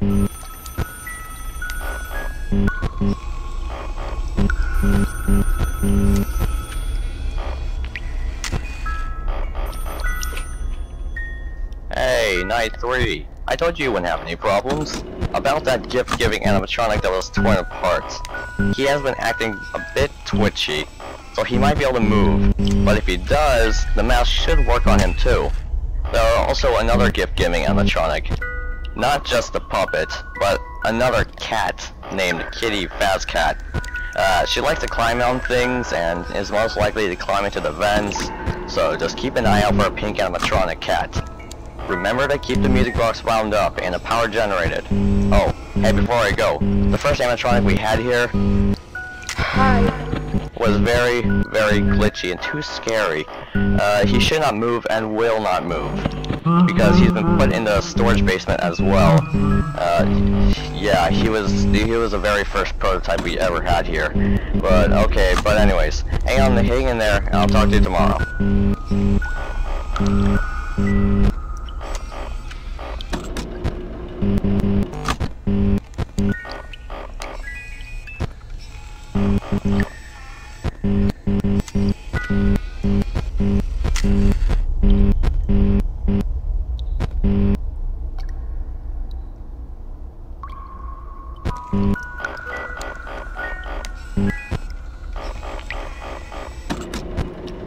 Hey, Night 3. I told you you wouldn't have any problems. About that gift-giving animatronic that was torn apart. He has been acting a bit twitchy, so he might be able to move. But if he does, the mouse should work on him too. There are also another gift-giving animatronic. Not just the puppet, but another cat named Kitty Fazcat. Uh, she likes to climb on things and is most likely to climb into the vents, so just keep an eye out for a pink animatronic cat. Remember to keep the music box wound up and the power generated. Oh, hey, before I go, the first animatronic we had here Hi. was very, very glitchy and too scary. Uh, he should not move and will not move. Because he's been put in the storage basement as well. Uh, yeah, he was he was the very first prototype we ever had here. But okay, but anyways, hang on, hang in there, and I'll talk to you tomorrow.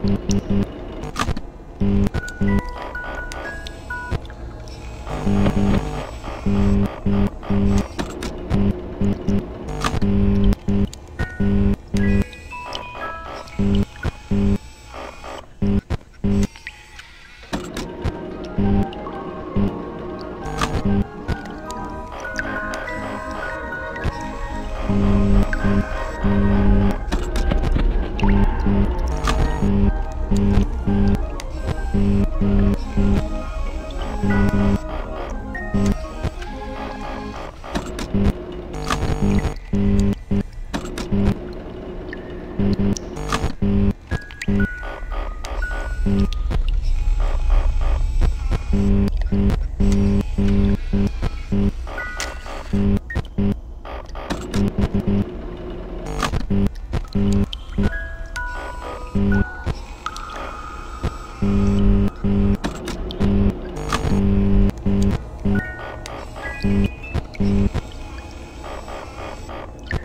Mm-hmm. Thank mm -hmm. you.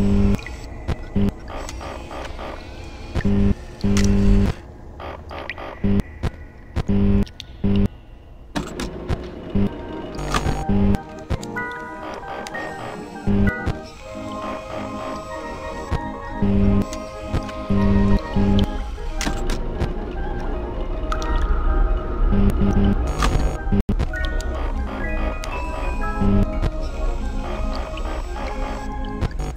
Thank mm -hmm. you.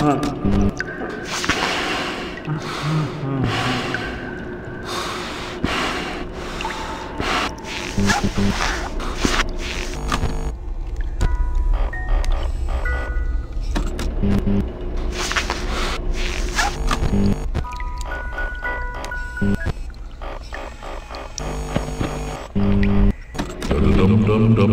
dum dum dum